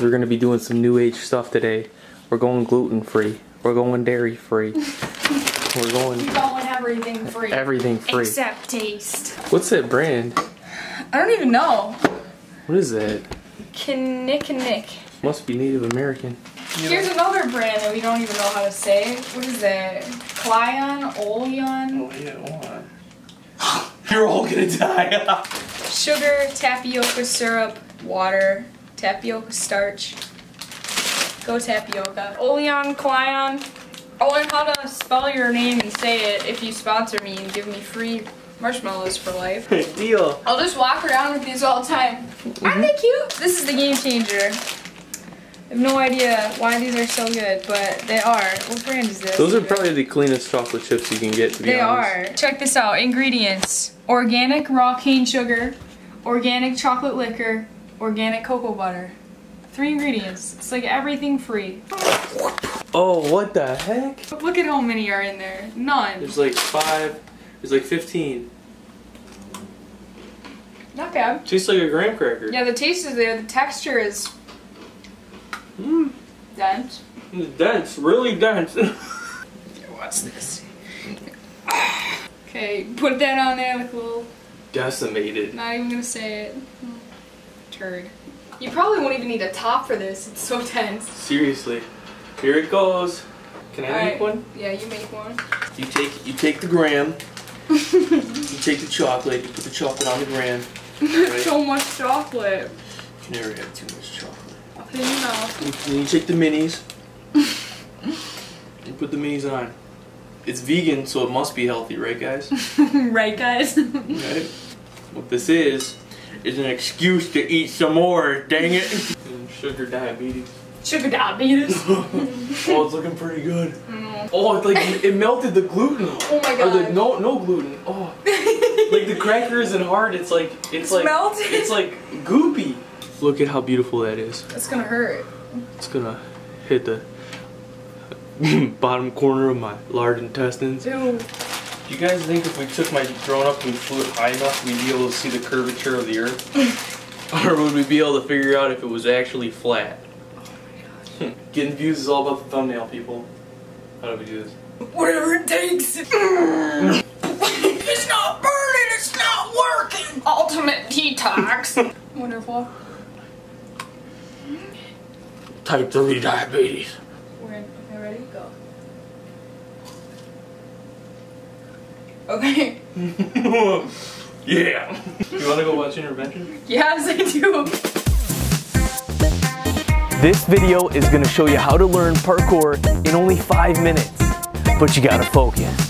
We're gonna be doing some new age stuff today. We're going gluten free. We're going dairy free. We're going We don't everything free. everything free. Except taste. What's that brand? I don't even know. What is that? Knick Nick. Must be Native American. Here's another brand that we don't even know how to say. What is that? Clion? Oleon? Oh yeah, hold. You're all gonna die. Sugar, tapioca syrup, water, tapioca starch. Go tapioca. Oleon, Clion. Oh, I learned how to spell your name and say it if you sponsor me and give me free marshmallows for life. Deal. I'll just walk around with these all the time. Aren't mm-hmm. they cute? This is the game changer. I have no idea why these are so good, but they are. What brand is this? Those are probably the cleanest chocolate chips you can get. To be They honest. are. Check this out. Ingredients. Organic raw cane sugar, organic chocolate liquor, organic cocoa butter. Three ingredients. It's like everything free. Oh, what the heck? Look at how many are in there. None. There's like five. There's like 15. Not bad. Tastes like a graham cracker. Yeah, the taste is there. The texture is Mm, dense. it's dense, really dense. What's this? Okay, put that on there like a little. Decimated. Not even gonna say it. Turd. You probably won't even need a top for this. It's so tense. Seriously. Here it goes. Can I make Alright. one? Yeah, you make one. You take you take the graham. you take the chocolate. You put the chocolate on the graham. Right. so much chocolate. You never have too much chocolate. Put it in your mouth. And you take the minis. you put the minis on. It's vegan, so it must be healthy, right, guys? right, guys? Right? What this is is an excuse to eat some more. Dang it! Sugar diabetes. Sugar diabetes. oh, it's looking pretty good. Mm. Oh, it's like it melted the gluten. Oh my Or the god. no no gluten. Oh, like the cracker isn't hard. It's like it's, It's like melted. it's like goopy. Look at how beautiful that is. It's gonna hurt. It's gonna hit the bottom corner of my large intestines. Ew. Do you guys think if we took my drone up and flew it high enough, we'd be able to see the curvature of the Earth? or would we be able to figure out if it was actually flat? Hmm. Getting views is all about the thumbnail, people. How do we do this? Whatever it takes. it's not burning. It's not working. Ultimate detox. Wonderful. Type 3 diabetes. We're in. Okay, ready? Go. Okay. yeah. You wanna go watch Intervention? Yes, I do. This video is gonna show you how to learn parkour in only five minutes. But you gotta focus.